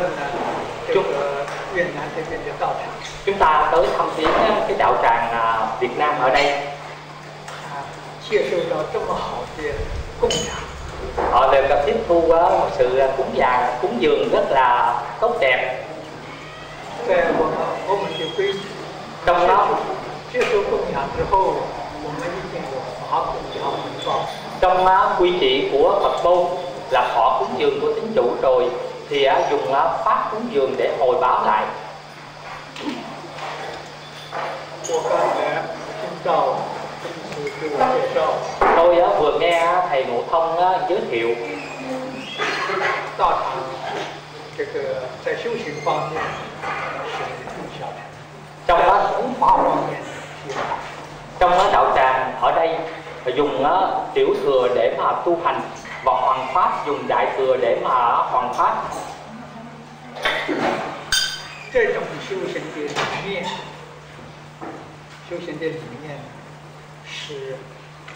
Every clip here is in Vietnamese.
mình chúng chúng ta tới thăm viếng cái đạo tràng ờ, Việt Nam ở đây. Họ đều có tiếp thu ờ, một sự ờ, cúng dường cúng dường rất là tốt đẹp. Trong đó trong quy trị của Phật môn là họ cúng dường của tín chủ rồi thì à, dùng pháp cúng dường để hồi báo lại. Tôi à, vừa nghe thầy ngộ thông à, giới thiệu. Trong đó trong đó đạo tràng, ở đây dùng tiểu thừa để mà tu hành và hoàng pháp dùng đại thừa để mà hoàng pháp 这种修行的理念，修行的理念是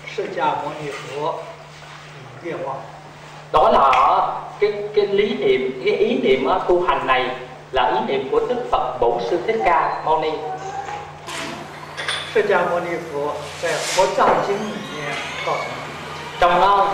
释迦牟尼佛的愿望。 đó là cái cái lý niệm cái ý niệm á, tu hành này là ý niệm của đức phật bổn sư thích ca mâu ni 释迦牟尼佛在《佛藏经》里面告诉我们， trong đó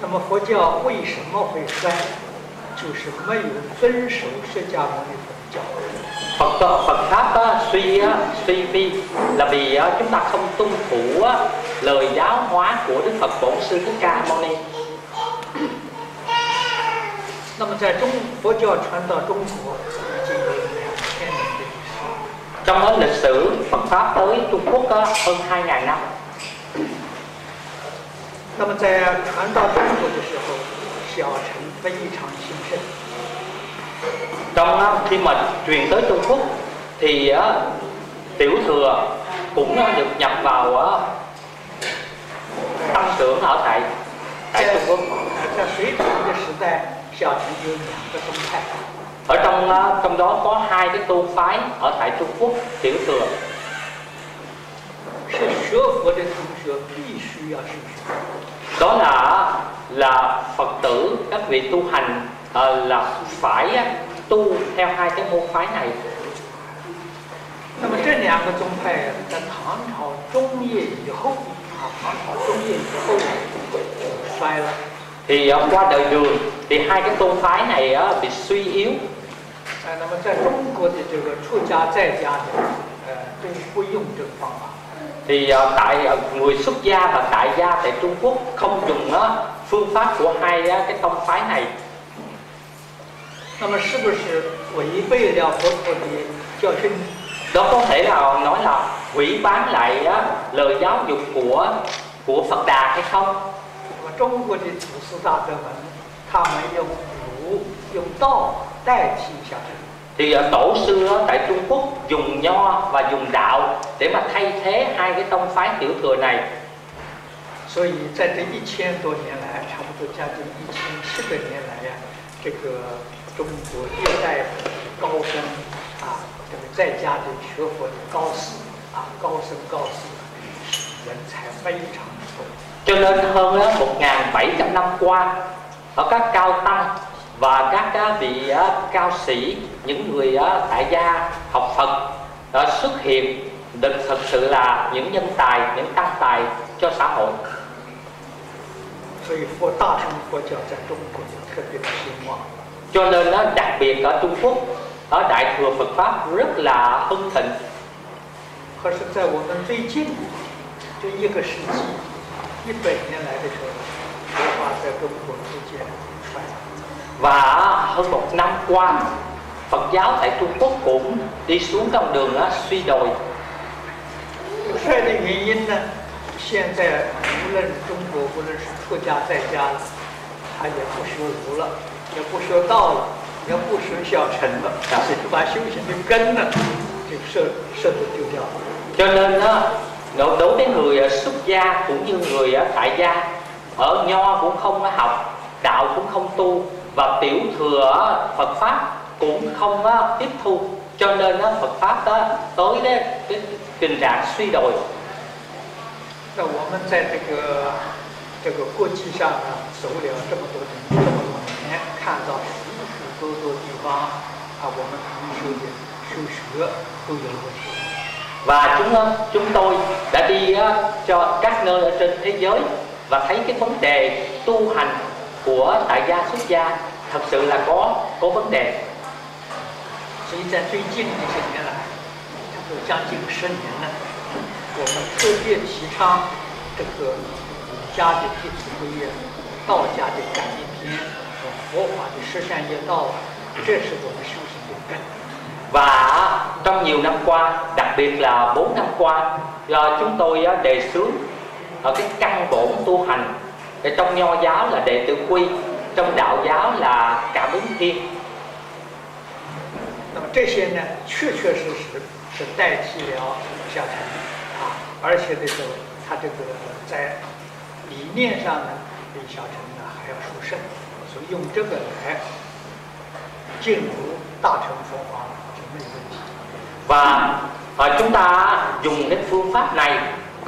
那么佛教为什么会衰？就是没有遵守释迦牟尼佛的教诲。 Phật Phật pháp á, suy á, suy vi là vì á, chúng ta không tuân thủ á, lời giáo hóa của Đức Phật Bổn Sư Thích Ca Mâu Ni. 那么在中佛教传到中国已经有两千年的历史。 Trong đó lịch sử Phật pháp tới Trung Quốc á, hơn 2.000 năm. 那么在传到中国的时候，小乘非常兴盛。 Trong á, khi mà truyền tới Trung Quốc thì á, tiểu thừa cũng á, được nhập vào á, tăng trưởng ở tại tại 在 Trung Quốc. 在隋唐的时代，小乘有两个宗派， Ở trong á, trong đó có hai cái tôn phái ở tại Trung Quốc tiểu thừa 是学佛的 同学必须要修学。 đó là là phật tử các vị tu hành ờ, là phải á, tu theo hai cái môn phái này 那么这两个宗派在唐朝中叶以后啊，唐朝中叶以后就衰了。 thì ờ, qua đời đường thì hai cái tôn phái này á, bị suy yếu 呃，那么在中国的这个出家在家的，呃，都不用这个方法。 thì ờ, tại ờ, người xuất gia và tại gia tại Trung Quốc không dùng á, phương pháp của hai á, cái tông phái này 那么是不是违背了佛陀的教训？ đó có thể là nói là hủy bán lại á, lời giáo dục của của Phật Đà hay không 那么中国的祖师大德们，他们用儒、用道代替小乘。 thì ờ, tổ sư á, tại Trung Quốc dùng nho và dùng đạo để mà thay thế hai cái tông phái tiểu thừa này 所以在这一千多年来，差不多将近一千七百年来呀，这个中国历代高僧啊，这个在家的学佛的高士啊，高僧高士，人才非常多。 cho nên hơn á, 1.700 năm qua ở các cao tăng và các á, vị á, cao sĩ những người á, tại gia học Phật đã xuất hiện được thật sự là những nhân tài những tăng tài cho xã hội 所以佛大乘佛教在中国就特别的兴旺。 cho nên á, đặc biệt ở Trung Quốc ở Đại thừa Phật pháp rất là hưng thịnh 可是，在我们最近这一个世纪、一百年来的时候，佛法在中国逐渐衰落。 và hơn một năm qua Phật giáo tại Trung Quốc cũng đi xuống con đường á, suy đồi 这个衰的原因呢，现在无论中国，无论是出家在家了， 他也不学儒了，也不学道了，也不学小乘了，是把修行的根呢，就舍舍得丢掉了。 cho nên á đối đối với người ở xuất gia cũng như người ở tại gia ở nho cũng không có học đạo cũng không tu và tiểu thừa á, Phật pháp cũng không có tiếp thu cho nên á, Phật pháp á, tới cái, cái tình trạng suy đồi 那我们在这个这个国际上呢，走了这么多年，这么多年，看到许许多多地方啊，我们同修的修学都有问题。 và chúng chúng tôi đã đi á, cho các nơi ở trên thế giới và thấy cái vấn đề tu hành của tại gia xuất gia thật sự là có có vấn đề 所以在最近这些年来，差不多将近十年了，我们特别提倡这个儒家的弟子规呀，道家的感应篇和佛法的十善业道啊，这是我们修行的根。 và trong nhiều năm qua đặc biệt là 4 năm qua do chúng tôi á, đề xướng ở cái căn bổn tu hành để trong nho giáo là đệ tử quy trong đạo giáo là cảm ứng thiên 那么这些呢，确确实实是代替了小乘啊，而且这个它这个在理念上呢，比小乘呢还要殊胜，所以用这个来进入大乘佛法就没有问题。 và ờ, chúng ta dùng cái phương pháp này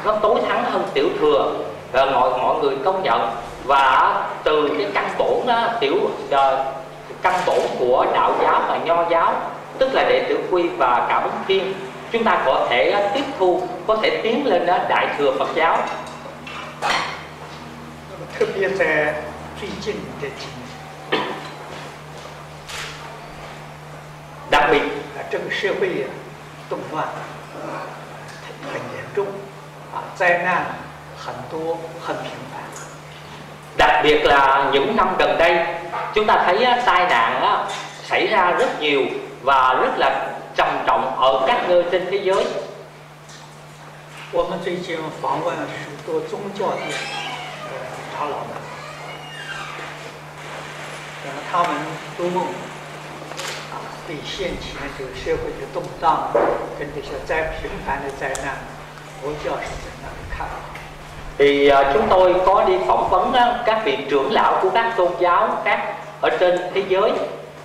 nó tối thắng hơn tiểu thừa và mọi mọi người công nhận và từ cái căn bổn đó, tiểu ờ, căn bổn của đạo giáo và nho giáo tức là đệ tử quy và cảm ứng thiên chúng ta có thể ờ, tiếp thu có thể tiến lên ờ, đại thừa Phật giáo 那么特别在最近这几年， đặc biệt 啊，这个社会呀、动乱很严重，啊，灾难很多，很频繁。 đặc biệt là những năm gần đây chúng ta thấy á, tai nạn á, xảy ra rất nhiều và rất là trầm trọng ở các nơi trên thế giới 我们最近访问许多宗教的呃长老们，呃，他们都问我啊，对现前这个社会的动荡跟这些灾频繁的灾难，佛教是怎样的看法？ thì à, chúng tôi có đi phỏng vấn các vị trưởng lão của các tôn giáo khác ở trên thế giới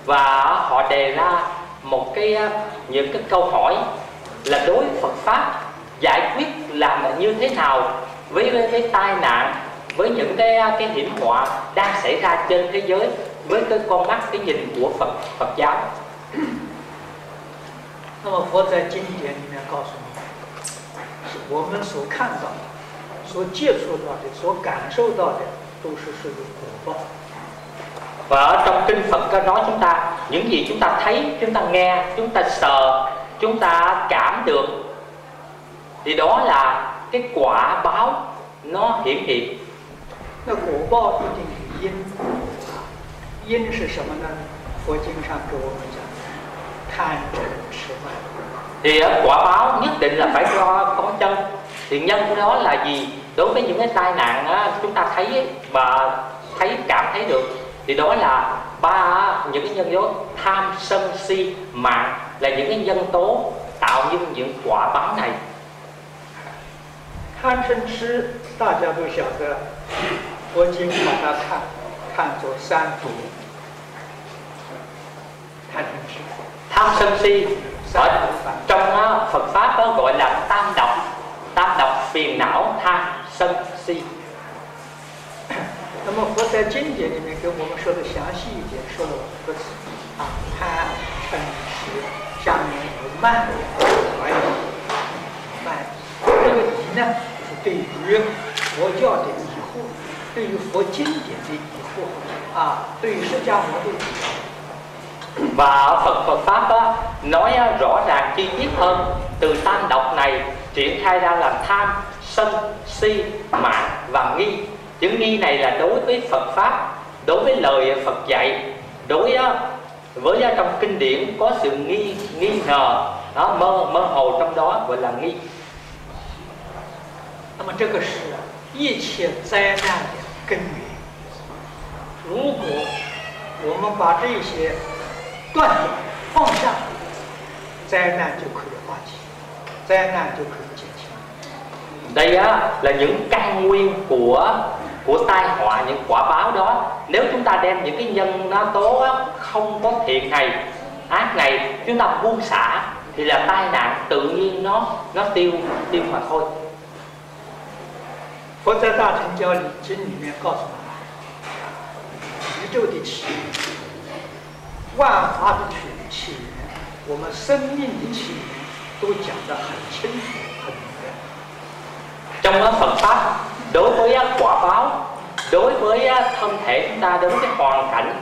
và họ đề ra một cái những cái câu hỏi là đối với Phật pháp giải quyết làm như thế nào với cái tai nạn, với những cái cái hiểm họa đang xảy ra trên thế giới với cái con mắt, cái nhìn của Phật Phật giáo. Phật 所看到的、所接触到的、所感受到的，都是属于果报。 và ở trong kinh Phật có nói chúng ta những gì chúng ta thấy chúng ta nghe chúng ta sờ chúng ta cảm được thì đó là cái quả báo nó hiển hiện 那果报一定有因，啊，因是什么呢？佛经上给我们讲，贪嗔痴慢。 thì ờ, quả báo nhất định là phải do có chân thì nhân của đó là gì đối với những cái tai nạn á, chúng ta thấy và thấy cảm thấy được thì đó là ba những cái nhân tố tham sân si mạng là những cái nhân tố tạo nên những quả báo này 贪嗔痴，大家都晓得，佛经把它看看作三毒。贪嗔痴， tham sân si ở trong á, Phật pháp đó gọi là tam độc tam độc phiền não tham sân si 那么佛在经典里面给我们说的详细一点，说了五个字啊，贪嗔痴，下面有慢，还有慢。这个疑呢，是对于佛教的疑惑，对于佛经典的疑惑啊，对于释迦牟尼的疑惑。 và ở Phật Phật pháp á, nói á, rõ ràng chi tiết hơn từ tam độc này triển khai ra là tham sân si mạng và nghi chữ nghi này là đối với Phật pháp đối với lời Phật dạy đối á, với á, trong kinh điển có sự nghi nghi ngờ đó mơ mơ hồ trong đó gọi là nghi 那么这个是一切灾难的根源。 如果我们把这些断掉、放下，灾难就可以化解，灾难就可以减轻。 đây á, là những căn nguyên của của tai họa những quả báo đó nếu chúng ta đem những cái nhân nó tố á, không có thiện này ác này chúng ta buông xả thì là tai nạn tự nhiên nó nó tiêu tiêu mà thôi 佛在《大乘教理经》里面告诉我们，宇宙的起源、万法的起起源、我们生命的起源， 都讲得很清楚、很明白。 trong đó Phật pháp đối với á, quả báo đối với á, thân thể chúng ta đối với cái hoàn cảnh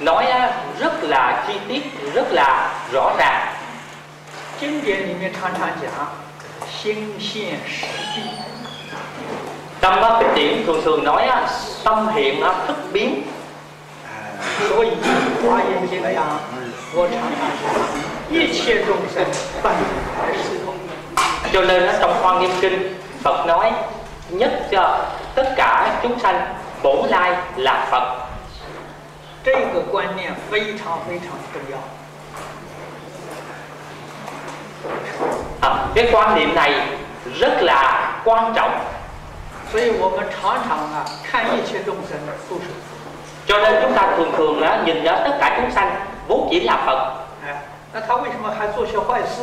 nói á, rất là chi tiết rất là rõ ràng 经典里面常常讲心现实地， trong á, kinh điển thường thường nói á, tâm hiện á, thức biến 所以《华严经》上我常常讲，一切众生本来是空。 cho nên á, trong Hoa Nghiêm Kinh Phật nói nhất cho tất cả chúng sanh bổn lai là Phật 这个观念非常非常重要。 à, cái quan niệm này rất là quan trọng 所以我们常常啊看一切众生都是佛。 cho nên chúng ta thường thường á, nhìn ở tất cả chúng sanh vốn chỉ là Phật 哎，那他为什么还做些坏事？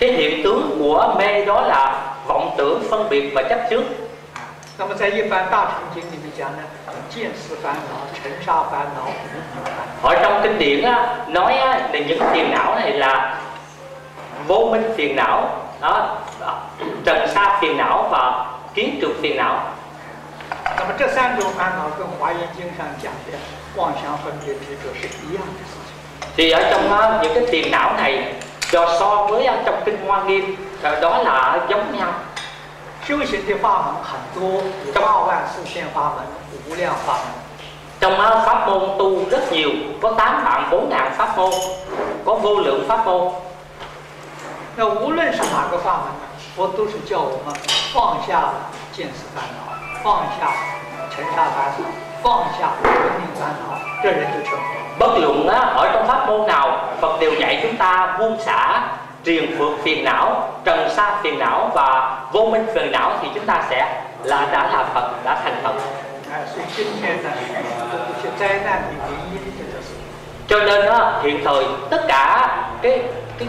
那个迷的现象啊，就是妄想分别执着。 cái hiện tướng của mê đó là vọng tưởng phân biệt và chấp trước 那么在一般大乘经里面讲呢，见识烦恼、尘沙烦恼、无明烦恼。 ở trong kinh điển á, nói á, là những phiền não này là vô minh phiền não đó, trần sa phiền não và kiến trục phiền não 那么这三种烦恼跟《华严经》上讲的妄想分别执着是一样的事情。 thì ở trong á, những cái phiền não này do so với á, trong kinh hoa nghiêm ờ, đó là giống nhau 修行的法门很多，有八万四千法门，无量法门。 trong á, pháp môn tu rất nhiều có 8 vạn 4 ngàn pháp môn có vô lượng pháp môn 那无论是哪个法门呢，佛都是叫我们放下见识烦恼，放下尘沙烦恼，放下无明烦恼，这人就成佛。 bất luận á, ở trong pháp môn nào Phật đều dạy chúng ta buông xả triền phượt phiền não trần sa phiền não và vô minh phiền não thì chúng ta sẽ là đã là Phật đã thành Phật 哎，所以今天呢，这些灾难的原因就是。 cho nên á, hiện thời tất cả cái cái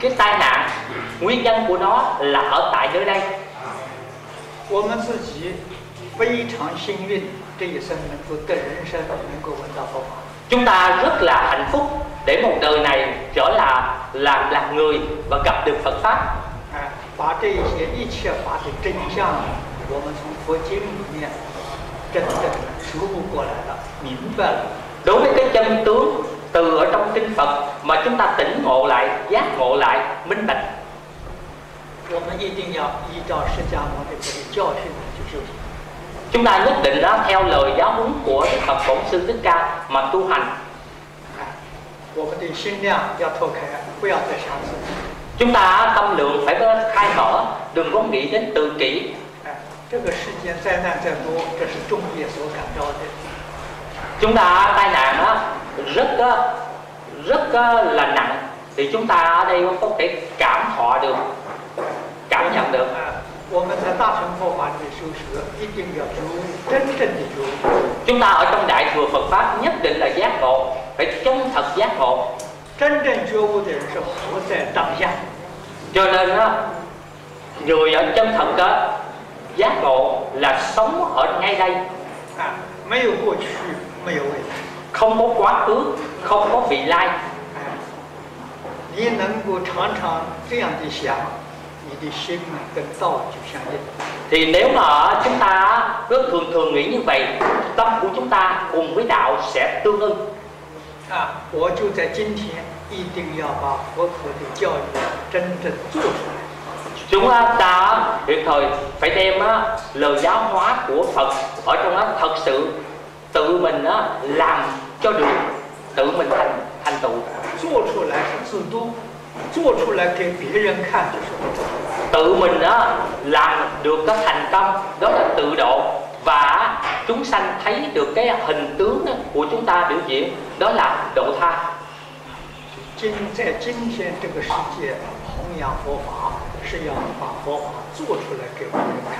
cái tai nạn nguyên nhân của nó là ở tại nơi đây 我们自己非常幸运，这一生能够得人生，能够闻到佛法。 chúng ta rất là hạnh phúc để một đời này trở là làm là người và gặp được Phật pháp 哎，把这些一切法的真相，我们从佛经里面真正的觉悟过来了，明白了。 đối với cái chân tướng từ ở trong kinh Phật mà chúng ta tỉnh ngộ lại giác ngộ lại minh bạch 我们一定要依照释迦牟尼佛的教训来去修行。 chúng ta nhất định đó, theo lời giáo huấn của đức phật bổn sư thích ca mà tu hành. Chúng ta tâm lượng phải khai mở, đừng có nghĩ đến tự kỷ. Chúng ta tai nạn đó, rất rất là nặng, thì chúng ta ở đây có thể cảm thọ được, cảm nhận được. 我们在大乘佛法里修学，一定要觉悟，真正的觉悟。 chúng ta ở trong đại thừa Phật pháp nhất định là giác ngộ phải chân thật giác ngộ 真正觉悟的人是活在当下， cho nên á, người ở chân thật á, giác ngộ là sống ở ngay đây 啊，没有过去，没有未来。 không có quá khứ không có vị lai 哎，你能够常常这样的想， thì nếu mà chúng ta cứ thường thường nghĩ như vậy tâm của chúng ta cùng với đạo sẽ tương ưng. À, chúng ta hiện thời phải đem á, lời giáo hóa của Phật ở trong đó thật sự tự mình á, làm cho được tự mình thành thành tựu 做出来是自度，做出来给别人看就是不度。 tự mình á, làm được cái thành công đó là tự độ và chúng sanh thấy được cái hình tướng á, của chúng ta biểu diễn đó là độ tha 今在今天这个世界弘扬佛法，是要把佛法做出来给别人看。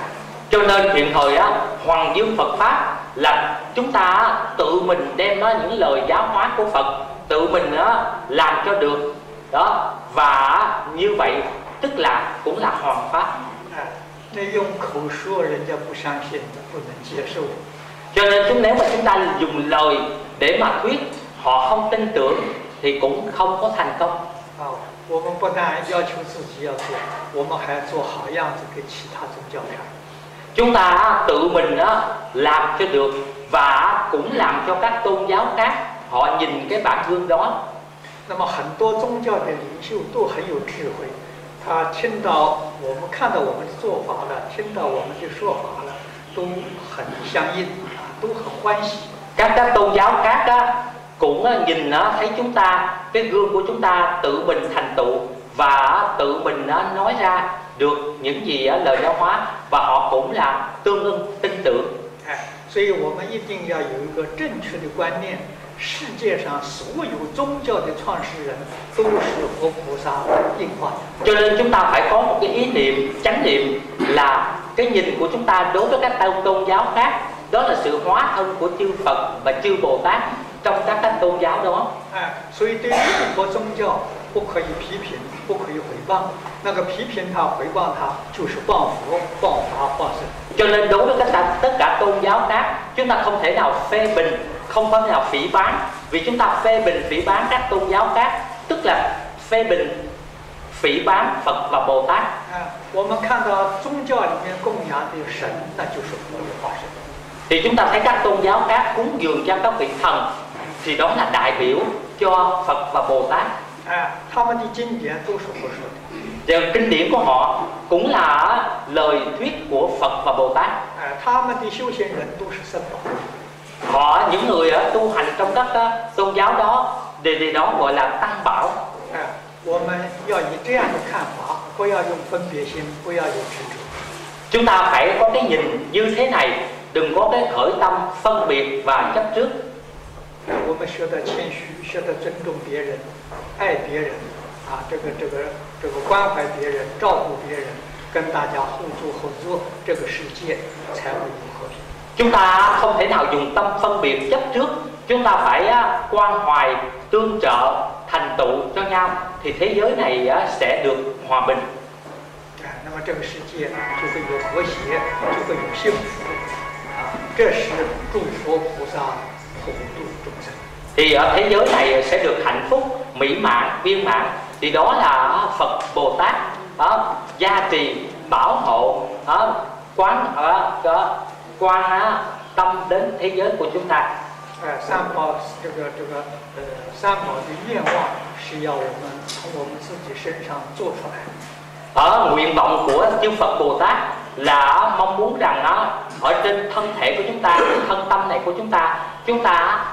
cho nên hiện thời á hoàng dương Phật pháp là chúng ta á, tự mình đem á, những lời giáo hóa của Phật tự mình á, làm cho được đó và như vậy tức là cũng là hoàng pháp 哎，那用口说人家不相信，不能接受。 cho nên chúng nếu mà chúng ta dùng lời để mà thuyết họ không tin tưởng thì cũng không có thành công 啊，我们不但要求自己要做，我们还要做好样子给其他宗教看。 chúng ta á, tự mình á, làm cho được và cũng làm cho các tôn giáo khác họ nhìn cái bản gương đó 那么很多宗教的领袖都很有智慧，他听到我们看到我们的做法了，听到我们的说法了，都很相应啊，都很欢喜。 các các tôn giáo khác á, cũng á, nhìn á, thấy chúng ta cái gương của chúng ta tự mình thành tựu và á, tự mình á, nói ra được những gì á, lời giáo hóa và họ cũng là tương ưng tin tưởng 哎，所以我们一定要有一个正确的观念： 世界上所有宗教的创始人都是活菩萨应化的。 cho nên chúng ta phải có một cái ý niệm chánh niệm là cái nhìn của chúng ta đối với các tôn tôn giáo khác đó là sự hóa thân của chư Phật và chư Bồ Tát trong các các tôn giáo đó 哎，所以对于任何宗教不可以批评，不可以诽谤。那个批评他、诽谤他，就是谤佛、谤法、谤僧。 cho nên đối với các ta, tất cả tôn giáo khác chúng ta không thể nào phê bình không thể nào phỉ bán vì chúng ta phê bình phỉ bán các tôn giáo khác tức là phê bình phỉ bán Phật và Bồ Tát 啊，我们看到宗教里面供养的神，那就是佛的化身。 thì chúng ta thấy các tôn giáo khác cúng dường cho các vị thần thì đó là đại biểu cho Phật và Bồ Tát 哎，他们的经典都是佛说的。 Và kinh điển của họ cũng là lời thuyết của Phật và Bồ Tát 哎， 他们的修行人都是僧宝。 họ những người á, tu hành trong các á, tôn giáo đó thì, thì đó gọi là tăng bảo 哎，我们要以这样的看法，不要用分别心，不要有执着。 chúng ta phải có cái nhìn như thế này đừng có cái khởi tâm phân biệt và chấp trước 我们学的谦虚，学的尊重别人，爱别人，啊，这个这个这个关怀别人，照顾别人，跟大家互助合作，这个世界才会有和平。 chúng ta không thể nào dùng tâm phân biệt chấp trước chúng ta phải á, quan hoài tương trợ thành tựu cho nhau thì thế giới này á, sẽ được hòa bình 哎，那么这个世界就会有和谐，就会有幸福，啊，这是诸佛菩萨普度众生。 thì ở thế giới này sẽ được hạnh phúc mỹ mãn viên mãn thì đó là Phật Bồ Tát đó, gia trì bảo hộ đó, quán đó, đó, quan á, tâm đến thế giới của chúng ta 哎，三宝这个这个呃，三宝的愿望是要我们从我们自己身上做出来。 ở nguyện vọng của chư Phật Bồ Tát là mong muốn rằng á, ở trên thân thể của chúng ta thân tâm này của chúng ta chúng ta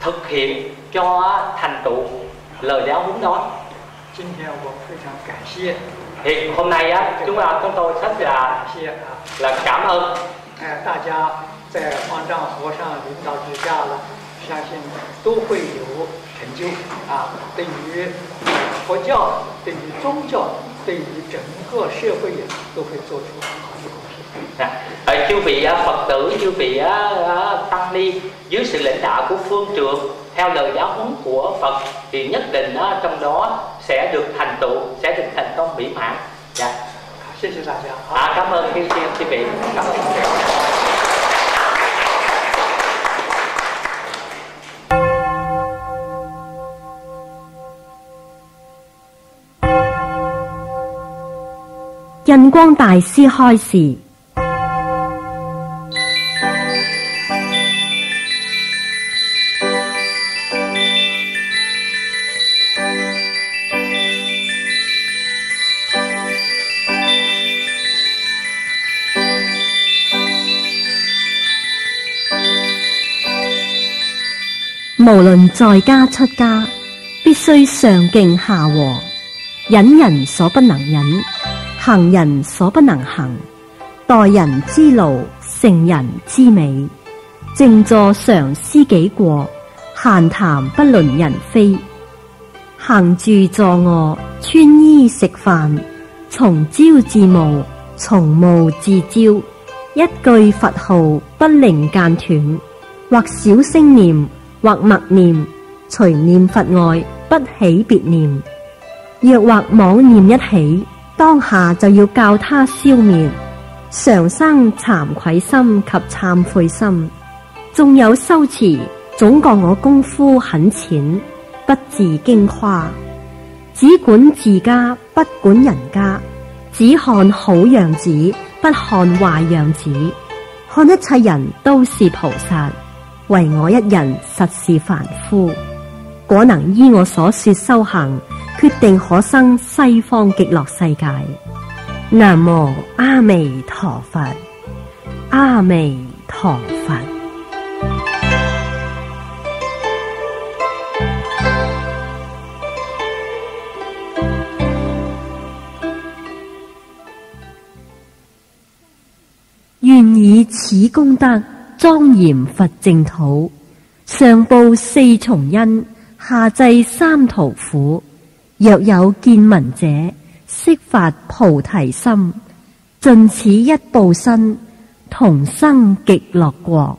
thực hiện cho thành tựu lời giáo huấn đó 今天我非常感谢， 哎，我们来呀，中国共产党，我们来感谢啊，来感恩。哎，大家在方丈和尚领导之下呢，相信都会有成就啊。对于佛教，对于宗教，对于整个社会呀，都会做出很好的贡献。哎，大家在方丈和尚领导之下了，相信都会有成就啊！对于佛教、对于宗教、对于整个社会都会做出很好的贡献。 Nè, ở chư vị á, Phật tử, chư vị á, á, tăng ni dưới sự lãnh đạo của phương trượng theo lời giáo huấn của Phật thì nhất định á, trong đó sẽ được thành tựu, sẽ được thành công mỹ mãn. Dạ. 好，谢谢大家。好 À, cảm ơn chư, chư, chư vị. 感恩。 A 印光大师开示。 無論在家出家，必須上敬下和，忍人所不能忍，行人所不能行，待人之劳，成人之美。静坐常思己過，閒談不論人非。行住坐卧，穿衣食飯，從朝至暮，從暮至朝，一句佛號不令間斷，或小聲念。或默念，除念佛外，不起别念。若或妄念一起，当下就要教他消灭，常生惭愧心及忏悔心。纵有修持，总觉我功夫很浅，不自惊夸。只管自家，不管人家，只看好样子，不看坏样子，看一切人都是菩萨。唯我一人實是凡夫，果能依我所說修行，決定可生西方極樂世界。南無阿彌陀佛，阿彌陀佛。願以此功德。庄严佛净土，上报四重恩，下济三途苦。若有见闻者，悉發菩提心，尽此一步身，同生極樂國。